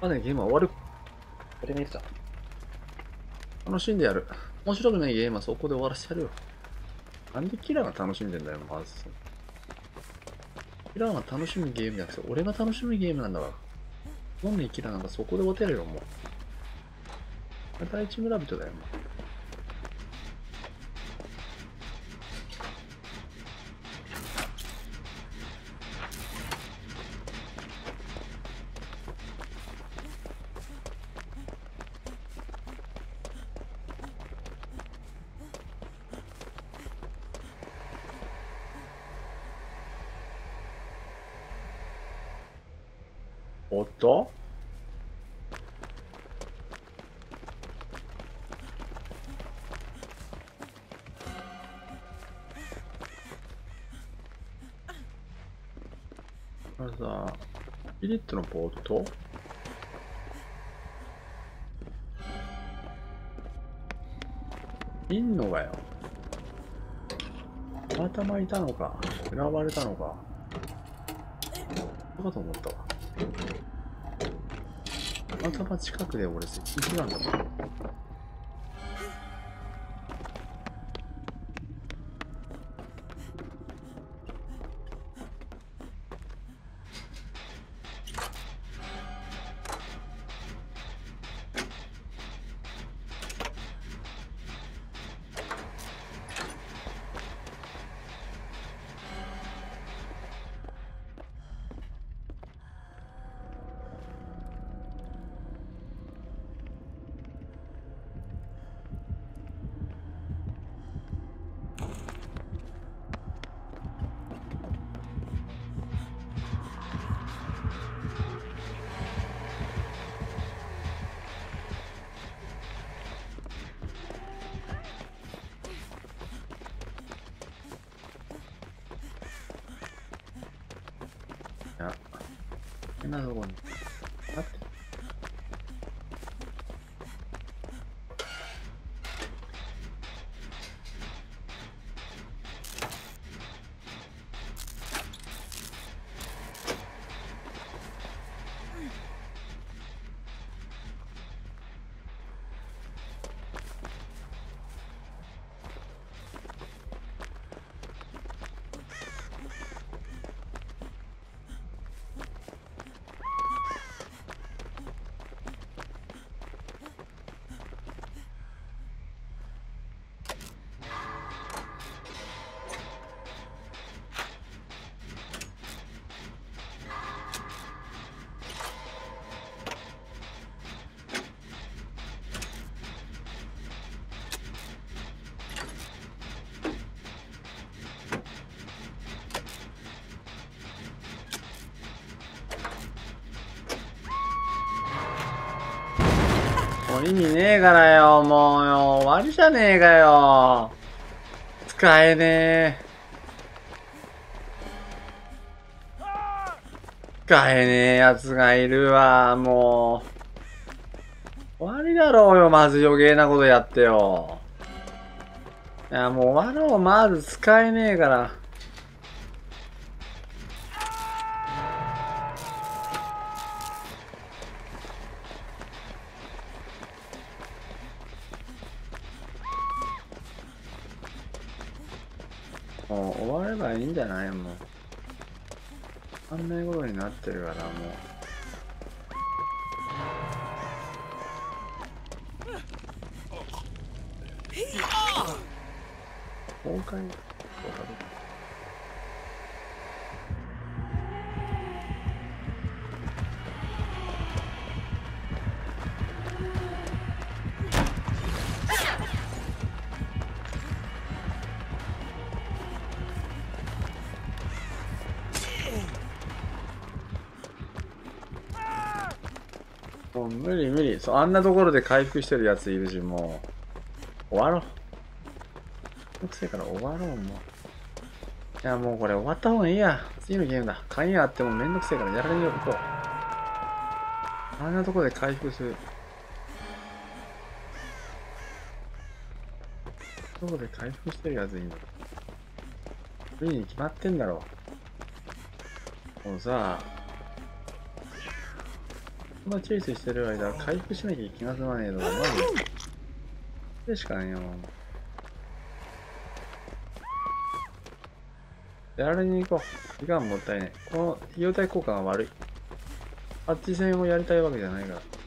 まだね、ゲームは終わる。これ見るさ。楽しんでやる。面白くないゲームはそこで終わらせてやるよ。なんでキラーが楽しんでんだよ、まず。キラーが楽しむゲームじゃなくて、俺が楽しむゲームなんだから。どんなキラーなんかそこで終わってやるよ、もう。第一村人だよ、もう。おっとまずは、ピリットのポートいんのかよ。たまたまいたのか。選ばれたのか。そうかと思ったわ。たまたま近くで俺接近してた変な意味ねえからよ、もうよ。終わりじゃねえかよ。使えねえ。使えねえやつがいるわ、もう。終わりだろうよ、まず余計なことやってよ。いや、もう終わろう、まず使えねえから。もう終わればいいんじゃない？もう。あんないことになってるからもう。崩壊無理無理。そうあんなところで回復してるやついるしもう。終わろう。めんどくせえから終わろうもう。いやもうこれ終わった方がいいや。次のゲームだ。鍵があってもめんどくせえからやられるよここ。あんなところで回復する。どこで回復してるやついんの？無理に決まってんだろもうさこのチェイスしてる間、回復しなきゃ気が済まねえのが、まず、それしかないよ。やられに行こう。時間もったいねえ。この費用対効果が悪い。あっち戦をやりたいわけじゃないから。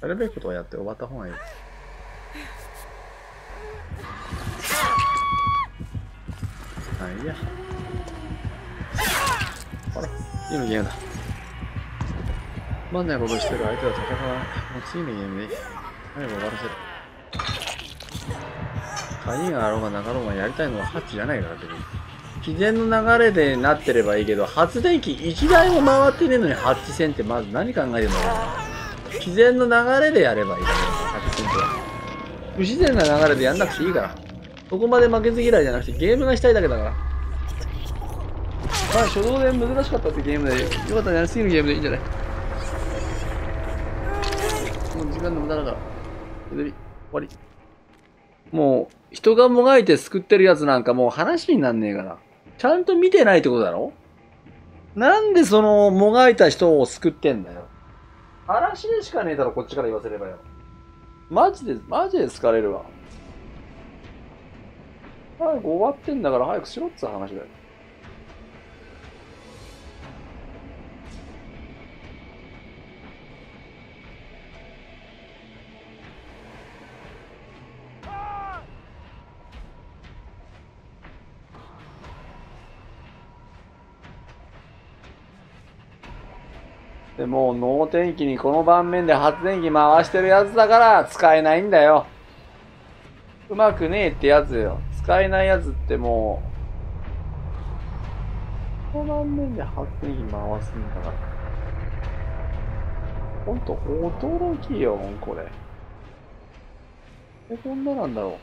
やるべきことをやって終わった方がいい。あ、いいや。ほら、いいのゲームだ。まんないことしてる相手は戦わない。もう次のゲームでいい。早く終わらせる。鍵があろうがなかろうがやりたいのはハッチじゃないから、別に。自然の流れでなってればいいけど、発電機1台も回ってねえのにハッチ戦ってまず何考えてんだろう自然の流れでやればいい、不自然な流れでやんなくていいから。そこまで負けず嫌いじゃなくてゲームがしたいだけだから。まあ初動で難しかったってゲームで、よかったらやりすぎるゲームでいいんじゃない？もう時間の無駄だから。終わり。もう、人がもがいて救ってるやつなんかもう話になんねえから。ちゃんと見てないってことだろ？なんでその、もがいた人を救ってんだよ？話でしかねえだろ、こっちから言わせればよ。マジで、マジで好かれるわ。早く終わってんだから早くしろっつう話だよ。でもう脳天気にこの盤面で発電機回してるやつだから使えないんだよ。うまくねえってやつよ。使えないやつってもう、この盤面で発電機回すんだから。ほんと驚きよ、これ。え、こんななんだろ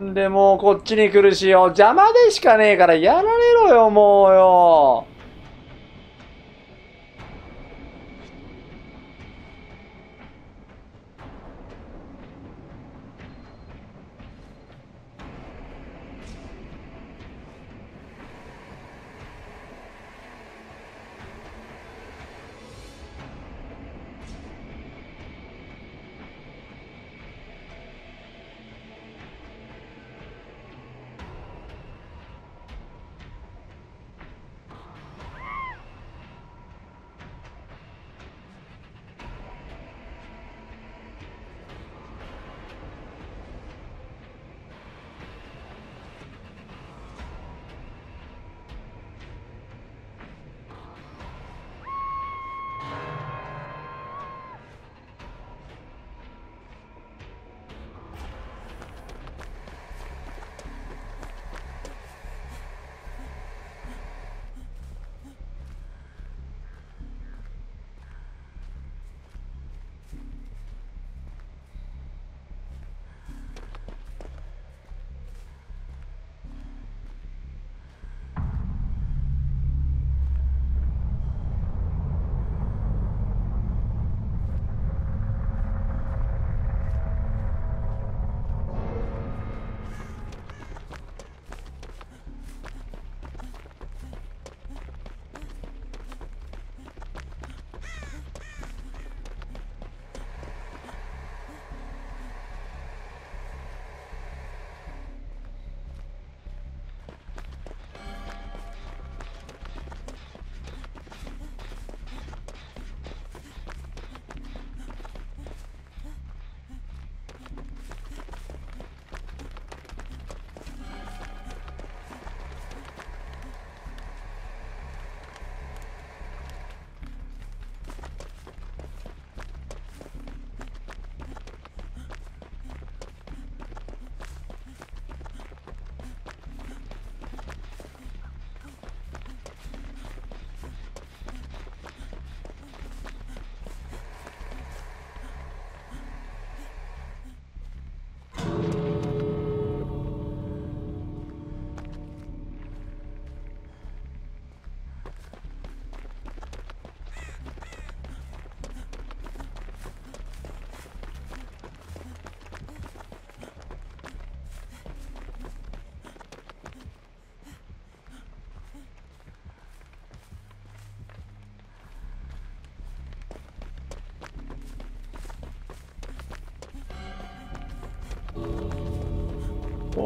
う。でもこっちに来るしよ。邪魔でしかねえからやられろよ、もうよ。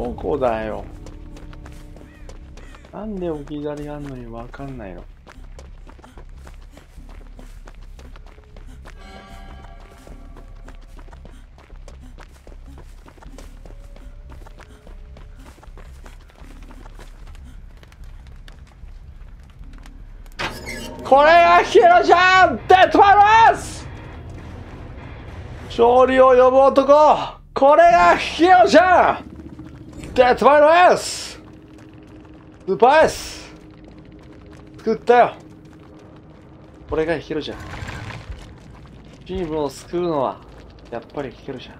どこだよ。なんで置き去りあんのにわかんないの？これがヒロちゃんデッドマイス！勝利を呼ぶ男これがヒロちゃんデッドバイのエーススーパーエース!作ったよ。これがヒロちゃん。チームを救うのはやっぱりヒロちゃん。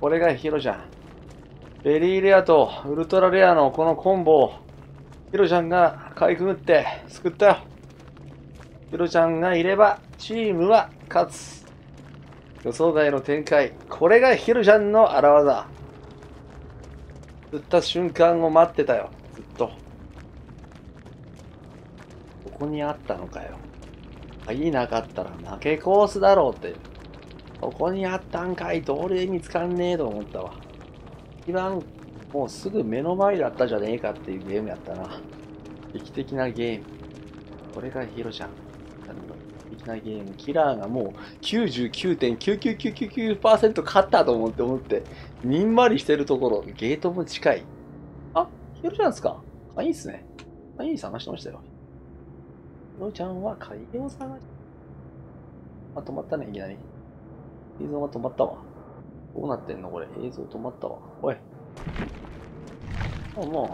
これがヒロちゃん。 Very Rare と Ultra Rare のこのコンボをヒロちゃんがかいくぐって救ったよ。ヒロちゃんがいればチームは勝つ。予想外の展開。これがヒロちゃんの荒技。釣った瞬間を待ってたよ。ずっと。ここにあったのかよ。鍵なかったら負けコースだろうって。ここにあったんかい。どれ見つかんねえと思ったわ。一番もうすぐ目の前だったじゃねえかっていうゲームやったな。劇的なゲーム。これがヒロちゃん。なゲーム。キラーがもう99.99999%勝ったと思って思って、にんまりしてるところ、ゲートも近い。あ、ヒロちゃんですか？あ、いいっすね。あ、いい探してましたよ。ヒロちゃんは鍵を探してあ、止まったね、いきなり。映像が止まったわ。どうなってんのこれ？映像止まったわ。おい。あ、まあ。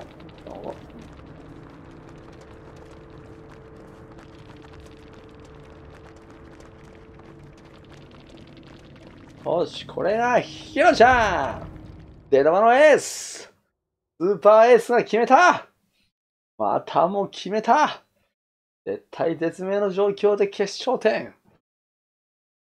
よし、これがヒロちゃん。出玉のエース。スーパーエースが決めた。またも決めた。絶体絶命の状況で決勝点。